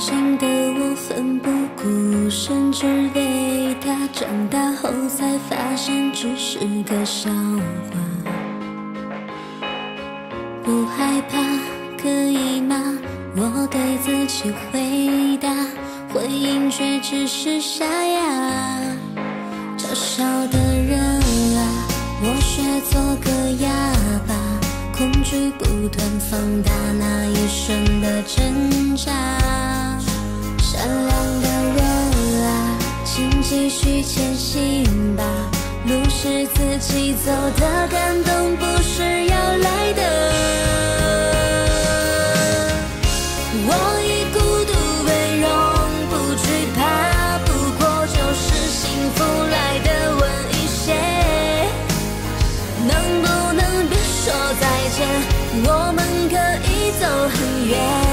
曾经的我奋不顾身，只为他，长大后才发现只是个笑话。不害怕，可以吗？我对自己回答，回应却只是沙哑。嘲笑的人啊，我学做个哑巴，恐惧不断放大那一瞬的挣扎。继续前行吧，路是自己走的，感动不是要来的。我以孤独为荣，不惧怕，不过就是幸福来的晚一些。能不能别说再见？我们可以走很远。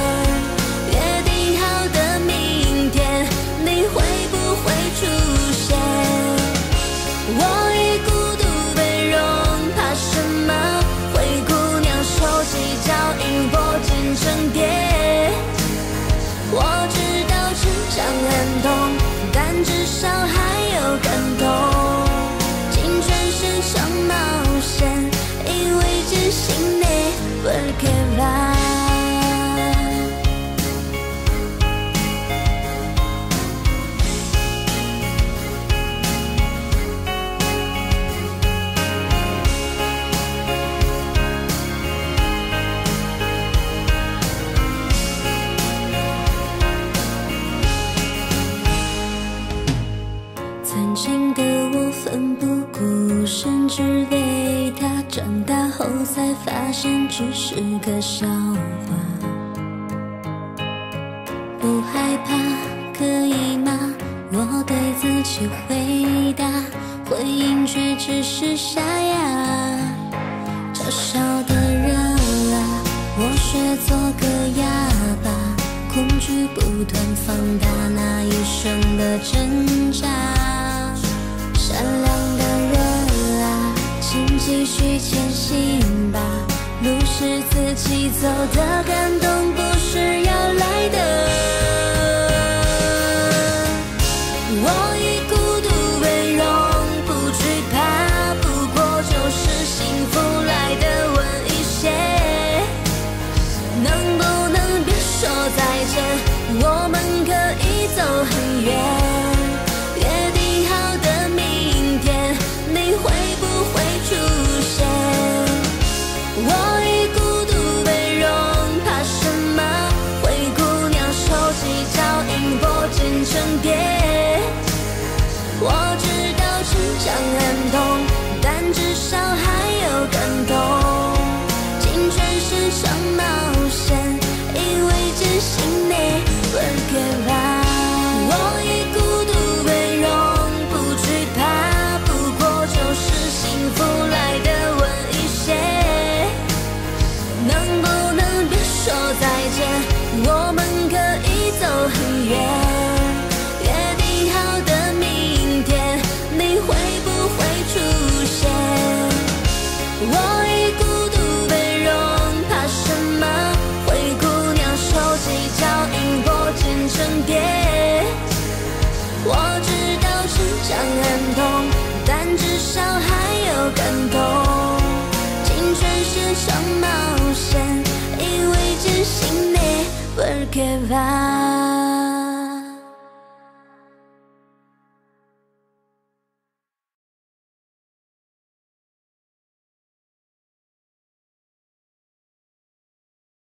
我以孤独为荣，怕什么？灰姑娘手起脚印，破茧成蝶。长大后才发现只是个笑话。不害怕，可以吗？我对自己回答，回应却只是沙哑。嘲笑的人啊，我学做个哑巴，恐惧不断放大那一瞬的挣扎。继续前行吧，路是自己走的，感动不是相爱我以孤独为荣，怕什么？灰姑娘收起脚印，破茧成蝶。我知道成长很痛，但至少还有感动。青春是场冒险，因为坚信 never give up。